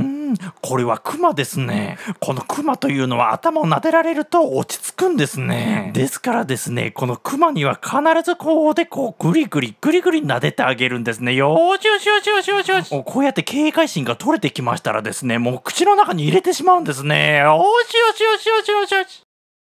ん。これはクマですね。このクマというのは頭を撫でられると落ち着くんですね。ですからですねこのクマには必ずこうおでこをグリグリグリグリ撫でてあげるんですね。よーしよしよしよしよしよし。こうやって警戒心が取れてきましたらですねもう口の中に入れてしまうんですね。よーしよしよしよしよしよし。